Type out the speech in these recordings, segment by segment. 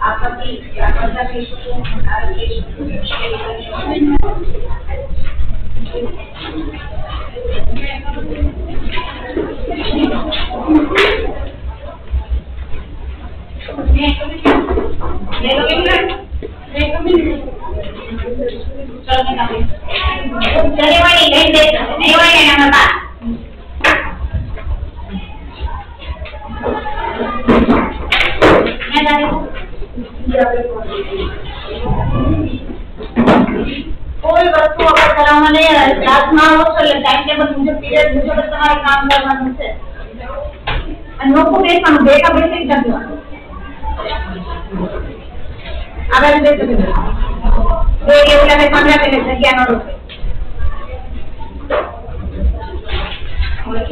આપદા કહી શકો અનાર કહી કોઈ વસ્તુ આપણે કરવામાં નહીં આવે. ક્લાસમાં આવો એટલે ટાઈમ ટેબલ મુજબ પીરિયડ મુજબ તમારે કામ કરવાનું છે. અને લોકો બેસવાનું બેઠા બેસી જ નથી આ બાજુ બેસો જગ્યા નો રોકે. કોઈ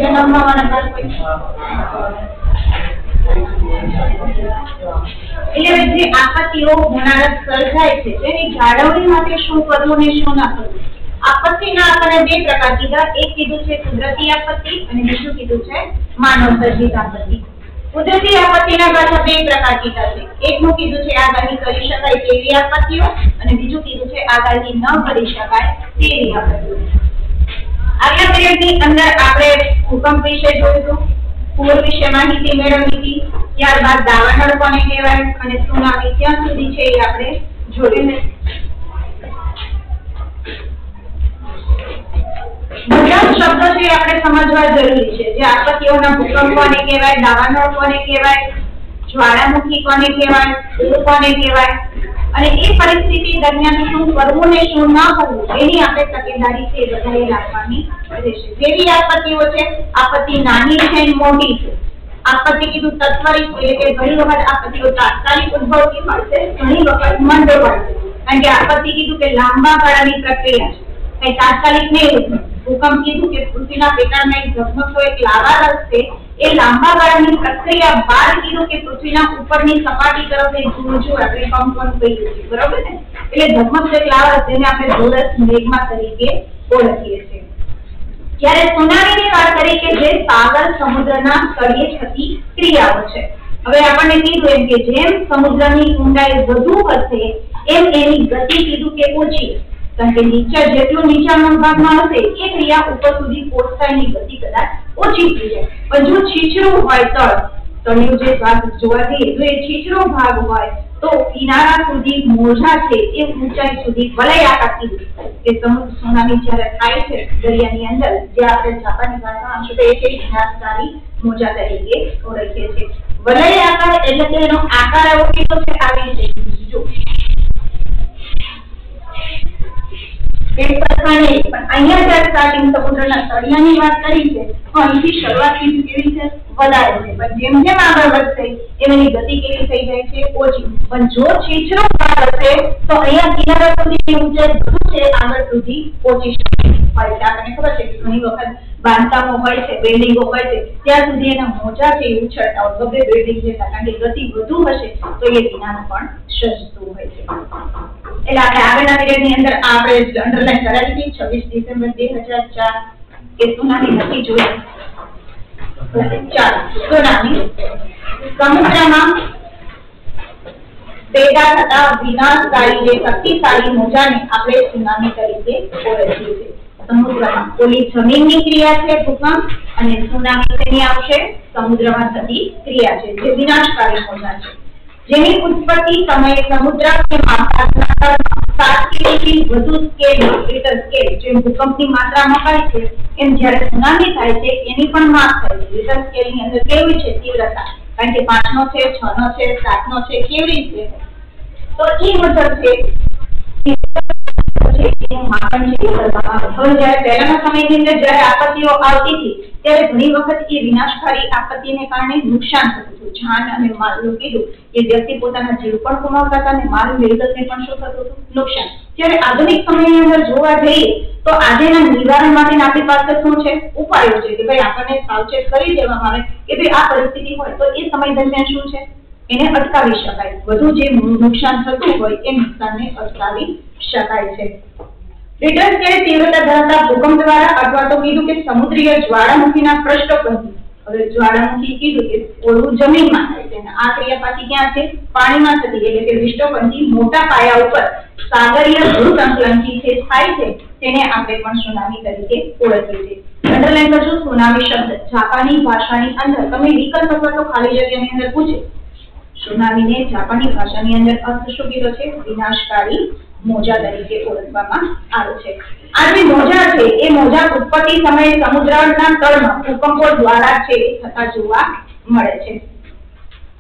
એટલે જે આપત્તિઓ હોનારત સર્જાય છે, તેની જાળવણી માટે શું કરવું ને શું ના કરવું? આપત્તિના આપણે બે પ્રકાર કીધા. એક કીધું છે કુદરતી આપત્તિ અને બીજું કીધું છે માનવ સર્જિત આપત્તિ. કુદરતી આપત્તિના પાછા બે પ્રકાર કીધા છે. એકનું કીધું છે આગાહી કરી શકાય તેવી આપત્તિઓ અને બીજું કીધું છે આગાહી ન કરી શકાય તેવી આપત્તિઓ. આગલા પીરિયડની અંદર આપણે ભૂકંપ વિશે જોઈશું. પૂર વિશે માહિતી મેળવી હતી. ત્યારબાદ દાવાનળ કોને કહેવાય અને સુનામી ક્યાં સુધી છે એ આપણે જોયું બધા શબ્દ છે આપણે સમજવા જરૂરી છે. જે આપત્તિઓના ભૂકંપ કોને કહેવાય, દાવાનળ કોને કહેવાય જ્વાળામુખી કોને કહેવાય? પૂર કોને કહેવાય? અને એ પરિસ્થિતિ દરમિયાન શું કરવું ને શું ન કરવું, એની આપણે તકેદારી છે વધારે રાખવાની રહેશે. જેવી આપત્તિઓ છે, આપત્તિ નાની છે મોટી છે. આપત્તિ કીધું તત્વરિત એટલે કે ઘણી વખત આપત્તિઓ તાત્કાલિક ઉદ્ભવતી હોય છે, ઘણી વખત મંદ હોય છે. કારણ કે આપત્તિ કીધું કે લાંબા ગાળાની પ્રક્રિયા છે. કઈ તાત્કાલિક નહીં ઉદ્ભવે ભૂકંપ કીધું કે પૃથ્વીના પેટાળમાં એક ઝગમગતો એક લાવા રસ છે એ લાંબા ગાળાની પ્રક્રિયા બાદ કીધું કે પૃથ્વીના ઉપરની સપાટી તરફ એક ધૂળજુ કંપન કહીએ છીએ બરોબર ને એટલે ઝગમગતો એક જેને આપણે ધોળસ મેઘમાં તરીકે ઓળખીએ છીએ જ્યારે સુનામીની વાત કરી કે જે સાગર સમુદ્રના તળિયે થતી ક્રિયાઓ છે હવે આપણને કીધું એમ કે જેમ સમુદ્રની ઊંડાઈ વધુ હશે એમ એની ગતિ કીધું કે ઓછી. કારણ કે નીચે જેટલું નીચાના ભાગમાં હશે, એ ક્રિયા ઉપર સુધી પહોંચતાની ગતિ કદાચ ઓછી થઈ જાય. પણ જો છીછરો હોય તળ, તળિયું જે ભાગ જોવા જઈએ, જો એ છીછરો ભાગ હોય, તો કિનારા સુધી મોજા છે, એ ઊંચાઈ સુધી વલય આકાર કે સમુદ્ર સુનામી જ્યારે થાય છે, દરિયાની અંદર, જે આપણે જાપાની ભાષામાં શું કહીએ છીએ? વિનાશકારી મોજા તરીકે ઓળખીએ છીએ. વલય આકાર એટલે કે એનો આકાર એવો કેટલો છે? આવી છે જો પ્રકારે નહીં, પણ અહીંયા જ્યારે સ્ટાર્ટિંગ સમુદ્રના તળિયાની વાત કરી છે. અહીંથી શરૂઆત કીધી કેવી રીતે વધારે છે? પણ જેમ જેમ આગળ વધશે એમ એની ગતિ કેવી થઈ જાય છે? ઓછી. પણ જો છીછરો ભાગ હશે, તો અહીંયા કિનારા સુધી ઊંચાઈ વધુ છે, આગળ સુધી પહોંચી શકે હોય છે આપણને ખબર છે કે ઘણી વખત બાંધકામો હોય છે બિલ્ડિંગો હોય છે, ત્યાં સુધી એના મોજા છે, ઉછળતા હોય બબે બિલ્ડિંગ જેટલા કારણ કે ગતિ વધુ હશે, તો એ કિનારો પણ સજતું હોય છે. એટલે આપણે આગળના પીરિયડની અંદર આપણે અંડરલાઈન કરાવી છવ્વીસ ડિસેમ્બર બે હજાર ચાર. એ સુનામી નથી આપણે સુનામી તરીકે ઓળખીએ છીએ. સમુદ્રમાં ઓલી જમીનની ક્રિયા છે ભૂકંપ અને સુનામી તેની આવશે સમુદ્રમાં થતી ક્રિયા છે, જે વિનાશકારી મોજા છે. જેની ઉત્પત્તિ સમયે સમુદ્ર મહાસાગરના સાત કિલોથી વધુ સ્કેલ રિક્ટર સ્કેલ જે ભૂકંપની માત્રા હોય છે, એમ જ્યારે સુનામી થાય છે, એની પણ માપ થાય છે. રિક્ટર સ્કેલની અંદર કેવી છે? તીવ્રતા. કારણ કે પાંચ નો છે છ નો છે સાત નો છે, કેવી છે તો એ મુજબ છે આધુનિક સમયની જોવા જઈએ તો આજેના નિવારણ માટે આપણી પાસે શું છે ઉપાયો છે કે ભાઈ આપણને સાવચેત કરી દેવામાં આવે કે ભાઈ આ પરિસ્થિતિ હોય તો એ સમય દરમિયાન શું છે એને અટકાવી શકાય વધુ જે નુકસાન થતું હોય એ નુકસાનને અટકાવી શકાય છે. રિટર સ્કેલ તીવ્રતા ધરાવતા ભૂકંપ દ્વારા અથવા તો કીધું કે સમુદ્રીય જ્વાળામુખીના પૃષ્ઠ પરથી હવે જ્વાળામુખી કીધું કે ઓળવું જમીનમાં થાય છે. આ ક્રિયા પાછી ક્યાં છે? પાણીમાં થતી, એટલે કે વિષ્ટોપંથી મોટા પાયા ઉપર સાગરીય ભૂસંકલનથી જે થાય છે, તેને આપણે પણ સુનામી તરીકે ઓળખીએ છીએ. અંડરલાઈન કરજો, સુનામી શબ્દ. જાપાની ભાષાની અંદર, તમે વિકલ્પ અથવા તો ખાલી જગ્યાની અંદર પૂછે. સુનામીને જાપાની ભાષાની અંદર અર્થ શું કીધો છે? વિનાશકારી મોજા તરીકે ઓળખવામાં આવે છે. આ જે મોજા છે, એ મોજા ઉત્પત્તિ સમયે સમુદ્રના તળમાં ભૂકંપો દ્વારા છે થતા જોવા મળે છે.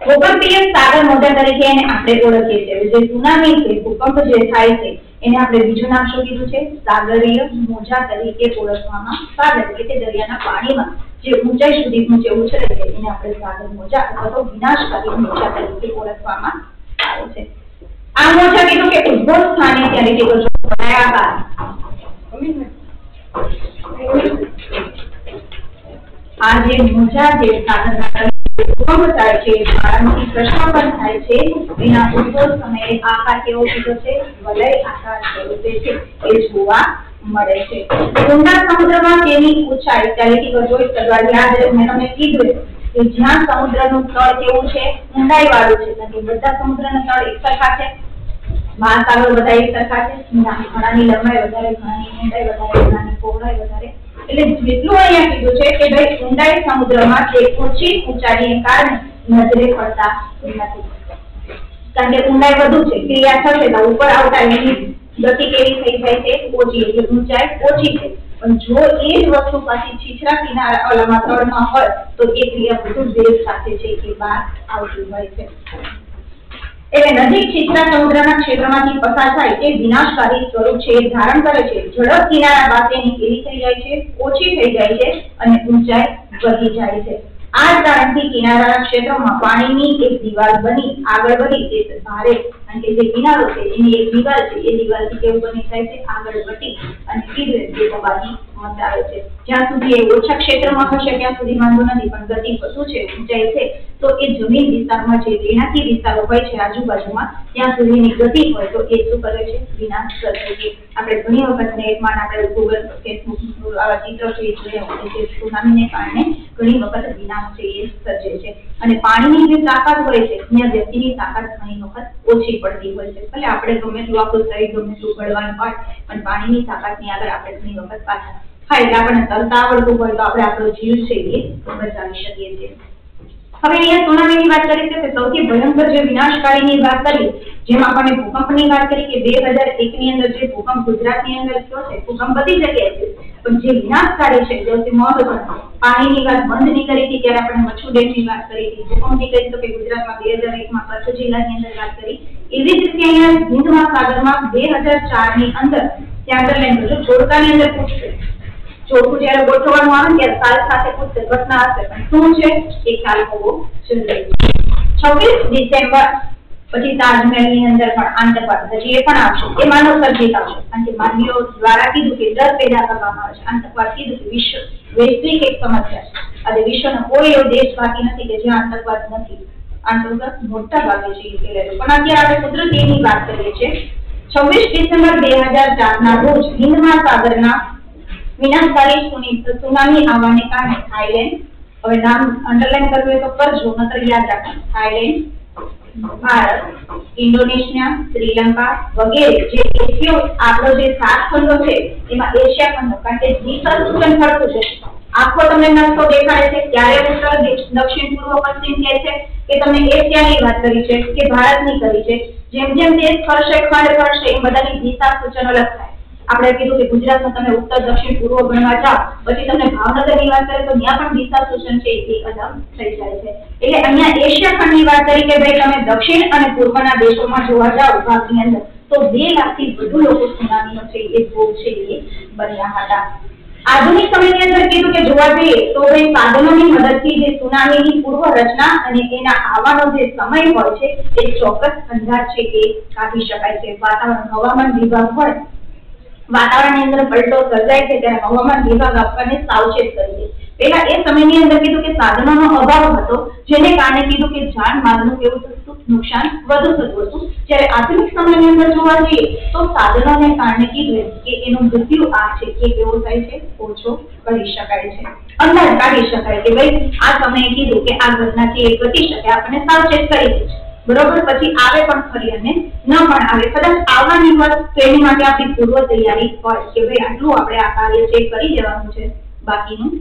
ભૂકંપીય સાગર મોજા તરીકે એને આપણે ઓળખીએ છીએ. જે સુનામી છે, ભૂકંપ જે થાય છે, એને આપણે બીજું નામ શું કીધું છે? સાગરીય મોજા તરીકે ઓળખવામાં સાગર એટલે કે દરિયાના પાણીમાં જે ઊંચાઈ સુધી ઊંચે ઉછળે છે, એને આપણે સાગર મોજા અથવા તો વિનાશકારી મોજા તરીકે ઓળખવામાં આવે છે. આ મોજા કીધું કે ઉદ્ભવ સ્થાને ત્યારે કે બનાયા બાદ આ મોજા જે તળે થાય છે, જ્વાળામુખી પ્રશ્ન પણ થાય છે, એના ઉદ્ભવ સમયે આકાર કેવો કીધો છે? વલય આકાર સ્વરૂપે છે, એ જોવા મળે છે. ઊંડા સમુદ્રમાં તેની ઊંચાઈ ચાલીથી જોઈ કરવા યાદ મેં તમને કીધું કે જ્યાં સમુદ્રનું તળ કેવું છે? ઊંડાઈ વાળું છે, કારણ કે બધા સમુદ્રના તળ એક સરખા છે મહાસાગર બધા એક સરખા છે ઘણાની લંબાઈ વધારે, ઘણાની ઊંડાઈ વધારે, ઘણાની પહોળાઈ વધારે. એટલે જેટલું અહીંયા કીધું છે કે ભાઈ ઊંડાઈ સમુદ્રમાં તે ઓછી ઊંચાઈને કારણે નજરે પડતા નથી. કારણ કે ઊંડાઈ વધુ છે, ક્રિયા થશે તો ઉપર આવતા એની ગતિ કેવી થઈ જાય છે? ઓછી એટલે ઊંચાઈ ઓછી છે. પણ જો એ જ વસ્તુ પાછી છીછરા કિનારા ઓલામાં હોય તો એ ક્રિયા વધુ વેગ સાથે છે કે બહાર આવતી હોય છે. એટલે નજીક છીછરા સમુદ્રના ક્ષેત્રમાંથી પસાર થાય તે વિનાશકારી સ્વરૂપ છે, ધારણ કરે છે. ઝડપ કિનારા પાસેની કેવી થઈ જાય છે, ઓછી થઈ જાય છે અને ઊંચાઈ વધી જાય છે. આ કારણથી કિનારાના ક્ષેત્રમાં પાણીની એક દિવાલ બની, આગળ વધી તે ભારે અને કે જે કિનારો છે, એની એક દિવાલ છે, એ દિવાલથી કેવું બની જાય છે, આગળ વધી અને તીવ્ર તે તબાહી મચાવે છે. જ્યાં સુધી એ ઓછા ક્ષેત્રમાં હશે, ત્યાં સુધી વાંધો નથી, પણ ગતિ વધુ છે, ઊંચાઈ છે તો એ જમીન વિસ્તારમાં જે રેણાકી વિસ્તારો હોય છે આજુબાજુમાં, ત્યાં સુધીની ગતિ હોય તો એ શું કરે છે? વિનાશ કરે છે. આપણે ઘણી વખત નેટમાં આપણે ગૂગલ ફેસબુક આવા ચિત્રો છે જોયા હોય છે સુનામીને કારણે ઘણી વખત વિનાશ છે, એ સર્જે છે. અને પાણીની જે તાકાત હોય છે, ત્યાં વ્યક્તિની તાકાત ઘણી વખત ઓછી પડતી હોય છે. ભલે આપણે ગમે એટલું આપણું શરીર ગમે એટલું બળવાન હોય, પણ પાણીની તાકાતની આગળ આપણે ઘણી વખત પાછા. હા, એટલે આપણને તરતા આવડતું હોય તો આપણે આપણો જીવ છે એ બચાવી શકીએ છીએ. હવે અહીંયા સુનામીની વાત કરી છે કે સૌથી ભયંકર જે વિનાશકારીની વાત કરી જેમ આપણને ભૂકંપની વાત કરી કે બે હજાર એક ની અંદર જે ભૂકંપ ગુજરાતની અંદર થયો છે, ભૂકંપ બધી જગ્યાએ છે. પણ જે વિનાશકારી છે, સૌથી મહત્વનો, પાણીની વાત બંધ નહીં કરી હતી ત્યારે આપણે મચ્છુ ડેમની વાત કરી હતી. ભૂકંપની કરી તો કે ગુજરાતમાં બે હજાર એકમાં કચ્છ જિલ્લાની અંદર વાત કરી. એવી જ રીતે અહીંયા હિન્દ મહાસાગરમાં ચારની અંદર, ત્યાં આગળ લેન્ડ જોડકાની અંદર પૂછશે ચોખ્ખું જયારે ગોઠવવાનું આવે ને ત્યારે સાલ સાથે કોઈ ઘટના હશે. પણ શું છે? એ ખ્યાલ હોવો જરૂરી છવ્વીસ ડિસેમ્બર, પછી તાજમહેલની અંદર પણ આતંકવાદ પછી એ પણ આવશે, એ માનવ સર્જિત આવશે. કારણ કે માનવીઓ દ્વારા કીધું કે ડર પેદા કરવામાં આવે છે. આતંકવાદ કીધું કે વિશ્વ, વૈશ્વિક એક સમસ્યા છે. અને વિશ્વનો કોઈ એવો દેશ બાકી નથી કે જ્યાં આતંકવાદ નથી. આતંકવાદ મોટા ભાગે છે પણ અત્યારે આપણે કુદરતીની વાત કરીએ છીએ. છવ્વીસ ડિસેમ્બર બે હજાર ચાર ના રોજ હિન્દ મહાસાગરના વિનાશકારી સુની- સુનામી આવવાને કારણે થાઈલેન્ડ, હવે નામ અંડરલાઈન કરવું હોય તો કરજો નતર યાદ રાખજો થાઈલેન્ડ, ભારત, ઇન્ડોનેશિયા, શ્રીલંકા વગેરે જે એશિયો આપણો જે સાત ખંડો છે, એમાં એશિયા ખંડો, કારણ કે સૂચન થતું છે. આખો તમને નકશો દેખાડે છે, ત્યારે ઉત્તર દક્ષિણ પૂર્વ, પશ્ચિમ કહે છે કે તમે એશિયાની વાત કરી છે, કે ભારતની કરી છે. જેમ જેમ દેશ ફરશે, ખંડ ફરશે એ બધાની દિશા સૂચન થાય આપણે કીધું કે ગુજરાતમાં તમે ઉત્તર, દક્ષિણ, પૂર્વ ગણવા જાઓ, પછી તમને ભાવનગરની વાત કરીએ તો ત્યાં પણ દિશા સૂચન છે એ અલગ થઈ જાય છે. એટલે અહીંયા એશિયા ખંડની વાત કરી કે ભાઈ તમે દક્ષિણ અને પૂર્વના દેશોમાં જોવા જાઓ ભાગની અંદર, તો બે લાખથી વધુ લોકો સુનામીનો છે એ ભોગ છે એ બન્યા હતા. આધુનિક સમયની અંદર કીધું કે જોવા જઈએ તો ભાઈ સાધનોની મદદથી જે સુનામીની પૂર્વ રચના અને એના આવવાનો જે સમય હોય છે, એ ચોક્કસ અંદાજ છે એ કાઢી શકાય છે. વાતાવરણ, હવામાન વિભાગ હોય વાતાવરણની અંદર પલટો સર્જાય છે, ત્યારે હવામાન વિભાગ આપણને સાવચેત કરીએ. પેલા એ સમયની અંદર કીધું કે સાધનોનો અભાવ હતો, જેને કારણે કીધું કે જાન માલનું કેવું થતું નુકસાન વધુ થતું હતું. જ્યારે આધુનિક સમયની અંદર જોવા જઈએ, તો સાધનોને કારણે કીધું કે એનો મૃત્યુ આ છે કે કેવો થાય છે, ઓછો કરી શકાય છે. અંદાજ કાઢી શકાય કે ભાઈ, આ સમયે કીધું કે આ ઘટના છે એ ઘટી શકે, આપણને સાવચેત કરી છે. બરોબર? પછી આવે પણ ખરી અને ન પણ આવે. કદાચ આવવાની વાત તો માટે આપણી પૂર્વ તૈયારી હોય કે ભાઈ આટલું આપણે આ કાર્ય ચેક કરી દેવાનું છે, બાકીનું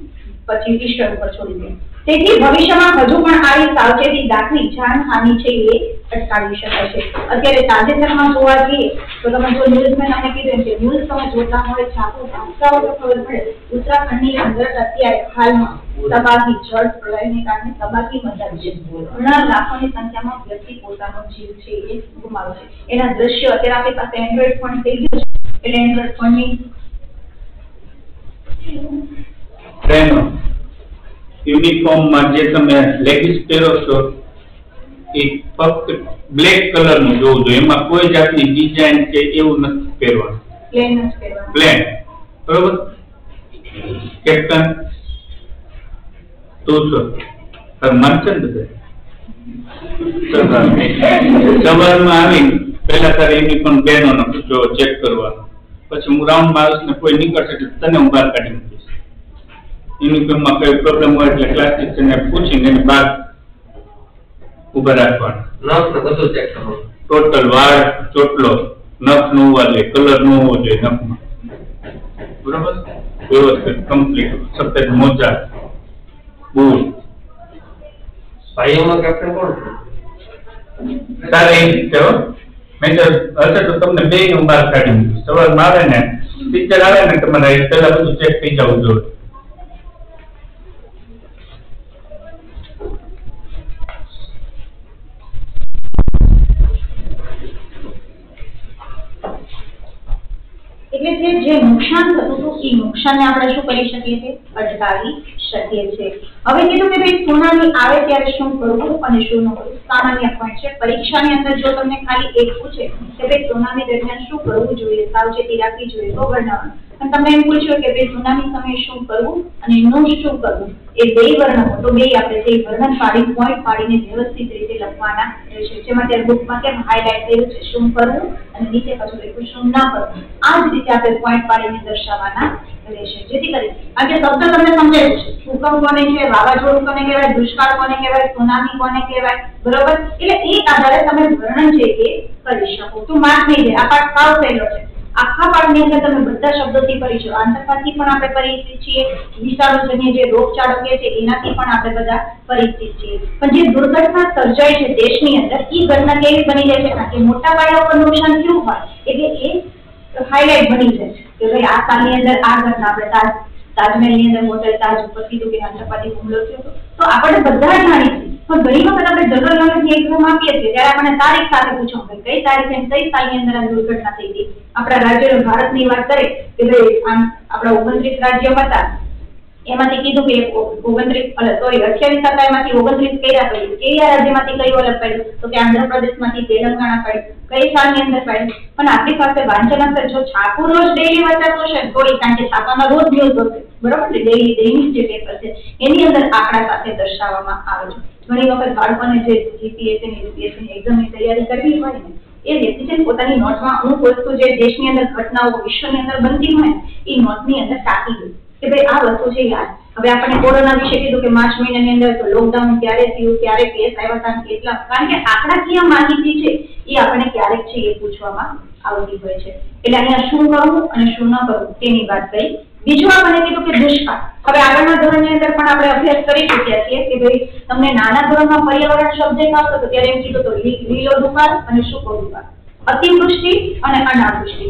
પછી ઈશ્વર ઉપર છોડી દે તેથી ભવિષ્યમાં હજુ પણ આવી સાવચેતી દાખવી જાનહાનિ છે એ અટકાવી શકાય છે. અત્યારે તાજેતરમાં જોવા જઈએ તો તમે જો ન્યૂઝમાં તમને કીધું કે ન્યૂઝ તમે જોતા હોય છાપો વાંચતા તો ખબર પડે. ઉત્તરાખંડની અંદર અત્યારે હાલમાં તબાકી જળ પ્રલયને કારણે તબાકી મચાવી છે. ઘણા લાખોની સંખ્યામાં વ્યક્તિ પોતાનો જીવ છે એ ગુમાવે છે. એના દ્રશ્યો અત્યારે આપણી પાસે એન્ડ્રોઈડ ફોન થઈ ગયું છે. એટલે એન્ડ્રોઈડ ફોનની યુનિફોર્મમાં જે તમે લેગીસ પહેરો છો એ ફક્ત બ્લેક કલરનું જોવું જોઈએ. એમાં કોઈ જાતની ડિઝાઇન કે એવું નથી પહેરવાનું. પ્લેન જ પહેરવાનું. પ્લેન બરોબર? કેપ્ટન તું છો? તાર માનશે ને સવારમાં આવી. પહેલા તારે યુનિફોર્મ બેનો જો ચેક કરવાનો. પછી હું રાઉન્ડ મારીશ ને કોઈ નીકળશે એટલે તને હું બહાર કાઢી મૂકીશ. યુનિફોર્મમાં કઈ પ્રોબ્લેમ હોય એટલે ક્લાસ ટીચરને પૂછીને એની બહાર ઊભા રાખવાના. નખ બધું ચેક કરવાનું. ટોટલ વાળ ચોટલો નખ નો હોવા જોઈએ કલર નો હોવો જોઈએ નખમાં. બરોબર? વ્યવસ્થિત કમ્પ્લીટ સફેદ મોજા બૂટ. ભાઈઓમાં કેપ્ટન કોણ છે? તારે એ રીતે હો. મેં તો હશે તો તમને બે નું બહાર કાઢી સવારમાં આવે ને ટીચર આવે ને તમારે પહેલા બધું ચેક થઈ જવું જોઈએ. એટલે કે જે નુકસાન થતું હતું, એ નુકસાનને આપણે શું કરી શકીએ છીએ અટકાવી શકીએ છીએ. હવે કીધું કે ભાઈ સુનામી આવે ત્યારે શું કરવું અને શું ન કરવું? સામાન્ય પોઈન્ટ છે. પરીક્ષાની અંદર જો તમને ખાલી એક પૂછે કે ભાઈ સુનામી દરમિયાન શું કરવું જોઈએ? સાવચેતી રાખવી જોઈએ. તો વર્ણવવાનું. તમે એમ પૂછ્યો કે ભાઈ સુનામી સમયે શું કરવું અને નું શું કરવું? એ બે વર્ણનો તો બે આપણે તે વર્ણન પાડી પોઈન્ટ પાડીને વ્યવસ્થિત રીતે લખવાના રહેશે. જેમાં ત્યારે બુકમાં કેમ હાઇલાઇટ થયેલું છે? શું કરવું? અને નીચે પાછું લખ્યું શું ના કરવું. આ જ રીતે આપણે પોઈન્ટ પાડીને દર્શાવવાના રહેશે. જેથી કરી કારણ કે શબ્દ તમને સમજાય છે ભૂકંપ કોને છે વાવાઝોડું કોને કહેવાય? દુષ્કાળ કોને કહેવાય? સુનામી કોને કહેવાય? બરોબર? એટલે એ આધારે તમે વર્ણન છે એ કરી શકો. તો માર્ક નહીં જાય આ પાઠ સાવ સહેલો છે. આખા પાઠની અંદર તમે બધા શબ્દોથી પરિચય આંતરપાઠથી પણ આપણે પરિચિત છીએ વિષાણુજન્ય જે રોગચાળો કે છે, એનાથી પણ આપણે બધા પરિચિત છીએ. પણ જે દુર્ઘટના સર્જાય છે દેશની અંદર એ ઘટના કેવી બની જાય છે? કે મોટા પાયા ઉપર નુકસાન થયું હોય, એટલે એ હાઇલાઇટ બની જાય છે કે ભાઈ આ સાલની અંદર આ ઘટના, આપણે તાજ, તાજમહેલની અંદર હોટેલ તાજ ઉપર કીધું કે આતંકવાદી હુમલો થયો તો આપણે બધા જાણીએ છીએ પણ ઘણી વખત આપણે જનરલ નોલેજની એક્ઝામ આપીએ છીએ, ત્યારે આપણને તારીખ સાથે પૂછો. કે કઈ તારીખે કઈ સાલની અંદર દુર્ઘટના થઈ હતી? આપણા રાજ્યો ભારતની વાત કરીએ કે ભાઈ આમ આપણા ઓગણત્રીસ રાજ્યો હતા એમાંથી કીધું કે ઓગણત્રીસ સોરી અઠ્યાવીસ હતા એમાંથી ઓગણત્રીસ કયા પડ્યું કયા રાજ્યમાંથી કયું અલગ પડ્યું? તો કે આંધ્રપ્રદેશમાંથી તેલંગાણા પડ્યું. કઈ સાલની અંદર પડ્યું? પણ આપણી પાસે વાંચન અંતર જો છાપું રોજ ડેઈલી વાંચાતું હશે કોઈ કારણ કે છાપામાં રોજ ન્યૂઝ હશે બરોબર ને? ડેઈલી દૈનિક જે પેપર છે, એની અંદર આંકડા સાથે દર્શાવવામાં આવે છે. ઘણી વખત બાળકોને જે જીપીએસસી ની યુપીએસસી ની એક્ઝામની તૈયારી કરવી હોય ને, એ વ્યક્તિ છે પોતાની નોટમાં અમુક વસ્તુ જે દેશની અંદર ઘટનાઓ વિશ્વની અંદર બનતી હોય એ નોટની અંદર ટાંકી દે કે ભાઈ આ વસ્તુ છે યાદ. હવે આપણે કોરોના વિશે કીધું કે માર્ચ મહિનાની અંદર તો લોકડાઉન ક્યારે થયું, ક્યારે કેસ આવ્યા હતા કેટલા. કારણ કે આંકડાકીય માહિતી છે એ આપણે ક્યારેક છે એ પૂછવામાં આવતી હોય છે. એટલે અહીંયા શું કરવું અને શું ન કરવું તેની વાત કરી. બીજું આપણે કીધું કે દુષ્કાળ. હવે આગળના ધોરણની અંદર પણ આપણે અભ્યાસ કરી ચૂક્યા છીએ કે ભાઈ તમને નાના ધોરણમાં પર્યાવરણ શબ્દ આવતો તો ત્યારે એમ કીધું તો લીલો દુકાળ અને સૂકો દુકાળ. અતિવૃષ્ટિ અને અનાવૃષ્ટિ.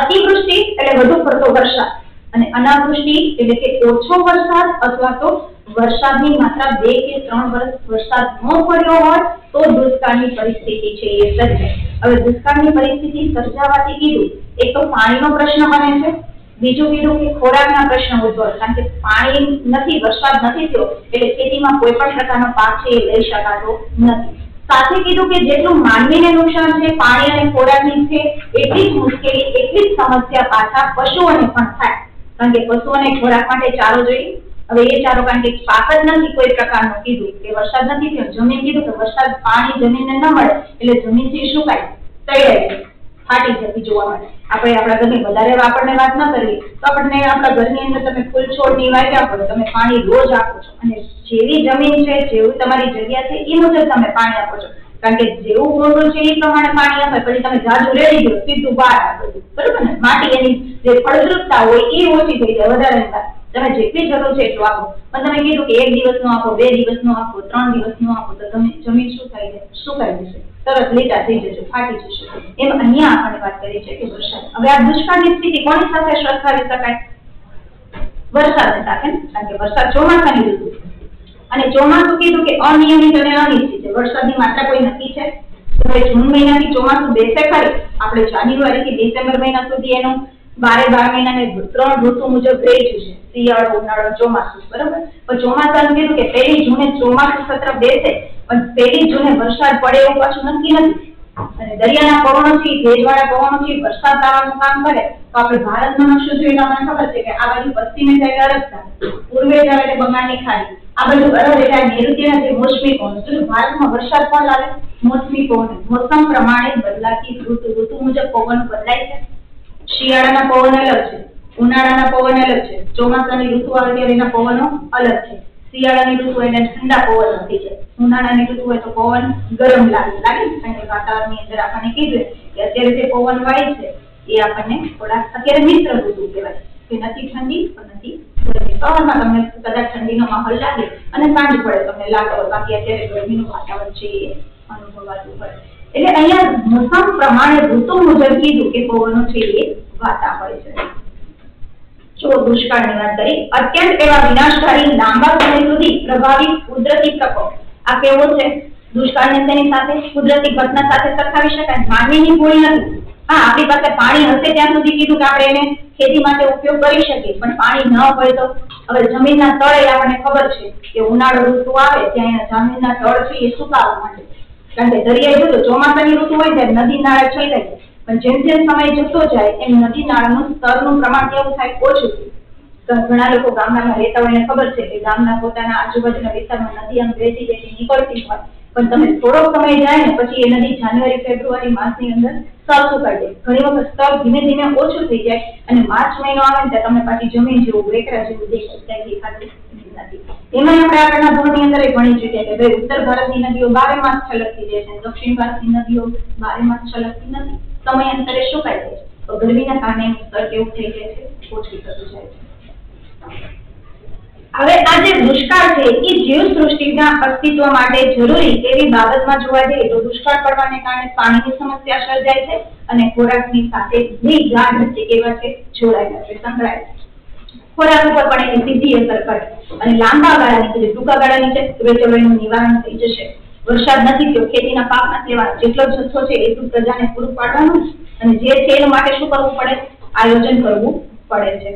અતિવૃષ્ટિ એટલે વધુ પડતો વરસાદ. અને અનાવૃષ્ટિ એટલે કે ઓછો વરસાદ અથવા તો વરસાદની માત્રા બે કે ત્રણ વર્ષ વરસાદ ન પડ્યો હોય તો દુષ્કાળની પરિસ્થિતિ છે એ સર્જાય. હવે દુષ્કાળની પરિસ્થિતિ સર્જાવાથી કીધું એક તો પાણીનો પ્રશ્ન બને છે. બીજું કીધું કે ખોરાકના પ્રશ્ન ઉદ્ભવે કારણ કે પાણી નથી, વરસાદ નથી થયો એટલે ખેતીમાં કોઈ પણ પ્રકારનો પાક છે એ લઈ શકાતો નથી. સાથે કીધું કે જેટલું માનવીને નુકસાન છે, પાણી અને ખોરાકની છે, એટલી જ મુશ્કેલી, એટલી જ સમસ્યા પાછા પશુઓને પણ થાય. કારણ કે પશુઓને ખોરાક માટે ચારો જોઈએ. હવે એ ચારો કારણ કે પાક જ નથી કોઈ પ્રકારનો કીધું. કે વરસાદ નથી થયો. જમીન કીધું કે વરસાદ પાણી જમીનને ન મળે એટલે જમીનથી સુકાય તૈયાર જાય ફાટી જતી જોવા મળે. આપણે આપણા ઘરની વધારે આપણને વાત ન કરીએ તો આપણને આપણા ઘરની અંદર તમે ફૂલ છોડની વાવ્યા પડે તમે પાણી રોજ આપો છો. અને જેવી જમીન છે, જેવી તમારી જગ્યા છે એ મુજબ તમે પાણી આપો છો. કારણ કે જેવું ઊંડું છે એ પ્રમાણે પાણી આપે પછી તમે જાજુ રેડી દો, સીધું બહાર બરોબર ને? માટી એની જે ફળદ્રુપતા હોય એ ઓછી થઈ જાય વધારે તમે જેટલી જરૂર છે એટલું આપો. પણ તમે કીધું કે એક દિવસનું આપો, બે દિવસનું આપો, ત્રણ દિવસનું આપો, તો તમે જમીન શું થઈ જાય શું કરી જશે તરત લીટા થઈ જશે, ફાટી જશે. એમ અહીંયા આપણે વાત કરી છે કે વરસાદ. હવે આ દુષ્કાળની સ્થિતિ કોની સાથે સરખાવી શકાય વરસાદની સાથે? કારણ કે વરસાદ ચોમાસાની ઋતુ છે. અને ચોમાસું કીધું કે અનિયમિત અને અનિશ્ચિત છે. વરસાદની માત્રા કોઈ નક્કી છે? તો હવે જૂન મહિનાથી ચોમાસું બેસે ખરી. આપણે જાન્યુઆરી થી ડિસેમ્બર મહિના સુધી એનું બારે બાર મહિનાને ત્રણ ઋતુ મુજબ રહી છે. શિયાળો, ઉનાળો, ચોમાસું. બરોબર? પણ ચોમાસાનું કીધું કે પહેલી જૂને ચોમાસું સત્ર બેસે. પણ પહેલી જૂને વરસાદ પડે એવું પાછું નક્કી નથી. અને દરિયાના પવનો છે, ભેજવાળા પવનો છે, વરસાદ લાવવાનું કામ કરે, તો આપણે ભારતમાં શું જોઈએ તો આપણને ખબર છે કે આ બાજુ પશ્ચિમે જાય અરબસાગર પૂર્વે જાય એટલે બંગાળની ખાડી. આ બધું અરબ એટલે નૈઋત્યના જે મોસમી કોણ ભારતમાં વરસાદ પણ લાવે? મોસમી કોણ મોસમ પ્રમાણે બદલાતી ઋતુ. ઋતુ મુજબ પવન બદલાય છે. શિયાળાના પવન અલગ છે. ઉનાળાના પવન અલગ છે. ચોમાસાની ઋતુ આવે ત્યારે એના પવનો અલગ છે. શિયાળાની ઋતુ એટલે ઠંડા પવન હતી છે. ઉનાળાની ઋતુ હોય તો પવન ગરમ લાગે. લાગે? કારણ કે વાતાવરણની અંદર આપણને કીધું કે અત્યારે જે પવન વાય છે, એ આપણને થોડા અત્યારે મિત્ર ઋતુ કહેવાય. કે નથી ઠંડી નથી સવારમાં તમને કદાચ ઠંડીનો માહોલ લાગે અને સાંજ પડે તમને લાગે બાકી અત્યારે ગરમીનું વાતાવરણ છે એ અનુભવાતું હોય. એટલે અહીંયા મોસમ પ્રમાણે ઋતુ મુજબ કીધું કે પવનો છે એ વાતા હોય છે. જો દુષ્કાળની વાત કરી અત્યંત એવા વિનાશકારી લાંબા સમય સુધી પ્રભાવિત કુદરતી પ્રકોપ આ કેવો છે? દુષ્કાળને તેની સાથે કુદરતી ઘટના સાથે સરખાવી શકાય? માનવીની ભૂલ નથી. હા, આપણી પાસે પાણી હશે ત્યાં સુધી કીધું કે આપણે એને ખેતી માટે ઉપયોગ કરી શકીએ, પણ પાણી ન હોય તો હવે જમીનના તળે આપણને ખબર છે કે ઉનાળો ઋતુ આવે ત્યાં જમીનના તળ છે એ સુકાવા માટે. કારણ કે દરિયાઈ જો ચોમાસાની ઋતુ હોય ત્યારે નદી નાળા છલકાય જાય. પણ જેમ જેમ સમય જતો જાય એમ નદી નાળાનું સ્તરનું પ્રમાણ કેવું થાય ઓછું થાય. ઘણા લોકો ગામડામાં રહેતા હોય ખબર છે કે ગામના પોતાના આજુબાજુના વિસ્તારમાં નદી આમ વહેતી વહેતી નીકળતી હોય. પણ તમે થોડોક સમય જાય ને પછી એ નદી જાન્યુઆરી, ફેબ્રુઆરી, માસની અંદર સ્તર કરી દે. ઘણી વખત સ્તર ધીમે ધીમે ઓછું થઈ જાય અને માર્ચ મહિનો આવે ને તમને પાછી જમીન જેવું વેકરા જેવું દેખાય. ક્યાંય દેખાતું એમાં આપણે આગળના ધોરણની અંદર ભણી ચૂક્યા કે ભાઈ ઉત્તર ભારતની નદીઓ બારે માસ છલકતી જાય છે, દક્ષિણ ભારતની નદીઓ બારે માસ છલકતી નથી. સમયાંતરે શું જાય છે. તો ગરમીના કારણે સ્તર કેવું થઈ જાય છે? ઓછું થતું જાય છે. હવે આ જે દુષ્કાળ છે, એ જીવસૃષ્ટિના અસ્તિત્વ માટે જરૂરી એવી બાબતમાં જોવા જઈએ તો દુષ્કાળ પડવાને કારણે પાણીની સમસ્યા સર્જાય છે અને ખોરાકની સાથે બે ગાઢ કેવા છે જોડાયેલા છે સંકળાયેલા છે ખોરાક ઉપર પણ એની સીધી અસર કરે અને લાંબા ગાળાની જે ટૂંકા ગાળાની છે તો નિવારણ થઈ જશે. વરસાદ નથી થયો, ખેતીના પાક નથી લેવા જેટલો જથ્થો છે એટલું પ્રજાને પૂરું પાડવાનું અને જે છે માટે શું કરવું પડે? આયોજન કરવું પડે છે.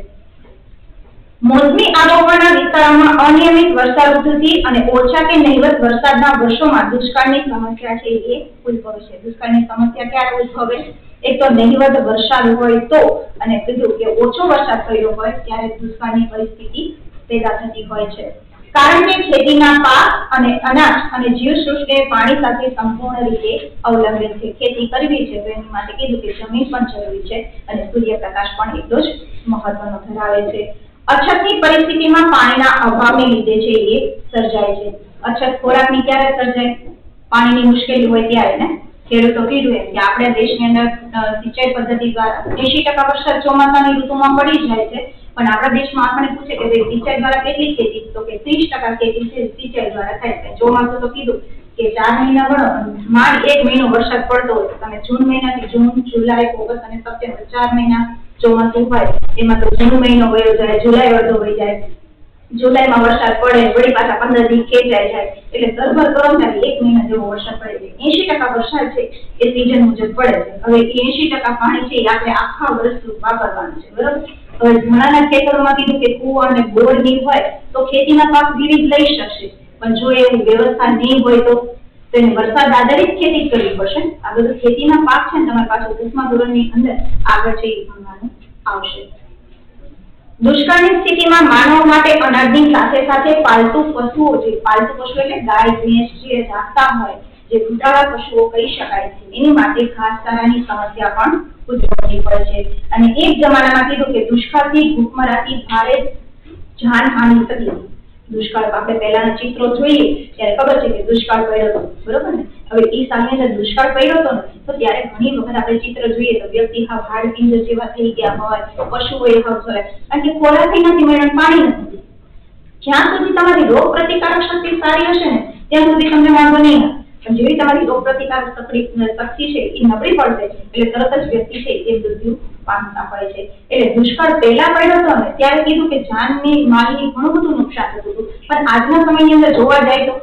મોસમી આબોહવાના વિસ્તારોમાં અનિયમિત વર્ષાઋતુથી અને ઓછા કે નહિવત વરસાદના વર્ષોમાં દુષ્કાળની સમસ્યા છે એ ઉદ્ભવે છે. દુષ્કાળની સમસ્યા ક્યારે ઉદ્ભવે? એક તો નહિવત વરસાદ હોય તો અને બીજું કે ઓછો વરસાદ થયો હોય ત્યારે દુષ્કાળની પરિસ્થિતિ પેદા થતી હોય છે. કારણ કે ખેતીના પાક અને અનાજ અને જીવસૃષ્ટિ પાણી સાથે સંપૂર્ણ રીતે અવલંબિત છે. ખેતી કરવી છે તો એની માટે કીધું કે જમીન પણ જરૂરી છે અને સૂર્યપ્રકાશ પણ એટલો જ મહત્વનો ધરાવે છે. અછતની પરિસ્થિતિમાં પાણીના અભાવને લીધે છે એ સર્જાય છે. અછત ખોરાકની ક્યારે સર્જાય? પાણીની મુશ્કેલી હોય ત્યારે ને? ખેડૂતો કીધું એમ કે આપણે દેશની અંદર સિંચાઈ પદ્ધતિ દ્વારા એસી ટકા વરસાદ ચોમાસાની ઋતુમાં પડી જાય છે. પણ આપણા દેશમાં આપણને પૂછે કે ભાઈ સિંચાઈ દ્વારા કેટલી ખેતી? તો કે ત્રીસ ટકા ખેતી સિંચાઈ દ્વારા થાય છે. ચોમાસું તો કીધું કે ચાર મહિના ગણો માંડ એક મહિનો વરસાદ પડતો હોય તમે જૂન મહિનાથી જૂન, જુલાઈ, ઓગસ્ટ અને સપ્ટેમ્બર ચાર મહિના ચોમાસું હોય, એમાં તો જૂન મહિનો વયો જાય, જુલાઈ અડધો વહી જાય. જુલાઈમાં વરસાદ પડે, વળી પાછા પંદર દિવસ ખેંચાઈ જાય એટલે સરભર થાય, એક મહિના જેવો વરસાદ પડે છે. એસી ટકા વરસાદ છે, એ સિઝન મુજબ પડે છે. હવે એ એસી ટકા પાણી છે, એ આપણે આખા વર્ષ વાપરવાનું છે, બરોબર? હવે ઘણાના ખેતરોમાં કીધું કે કુવા અને બોરની હોય, તો ખેતીના પાક વિવિધ લઈ શકશે. પણ જો એવું વ્યવસ્થા નહીં હોય તો તેને વરસાદ આધારિત ખેતી કરવી પડશે. આ બધું ખેતીના પાક છે તમારે પાછું દસમા ધોરણની અંદર આગળ છે એ ભણવાનું આવશે. દુષ્કાળની સ્થિતિમાં માનવ માટે અનાજની સાથે સાથે પાલતુ પશુઓ જે પાલતુ પશુ એટલે ગાય, ભેંસ જે રાખતા હોય, જે ઘૂંટાળા પશુઓ કહી શકાય છે, એની માટે ઘાસચારાની સમસ્યા પણ ઉદ્ભવતી પડે છે. અને એક જમાનામાં કીધું કે દુષ્કાળથી ભૂખમરાથી ભારે જાનહાનિ થતી. દુષ્કાળ આપણે પહેલાના ચિત્રો જોઈએ, ત્યારે ખબર છે કે દુષ્કાળ પડ્યો હતો બરોબર ને? હવે એ સામે અંદર દુષ્કાળ પડ્યો હતો ને, તો ત્યારે ઘણી વખત આપણે ચિત્ર જોઈએ, તો વ્યક્તિ હાવ હાડપિંજર જેવા થઈ ગયા હોય પશુઓ એ હાવ હોય, અને ખોરાક નથી મળ્યો પાણી નથી જ્યાં સુધી તમારી રોગ પ્રતિકારક શક્તિ સારી હશે ને, ત્યાં સુધી તમને વાંધો નહીં આવે. જેવી તમારી રોગ શક્તિ છે, એ નબળી પડશે એટલે તરત જ વ્યક્તિ છે, એ મૃત્યુ પામતા હોય છે. એટલે દુષ્કાળ પહેલા પડ્યો હતો ને, ત્યારે કીધું કે જાનની, માલની ઘણું બધું નુકસાન થતું હતું. પણ આજના સમયની અંદર જોવા જાય તો?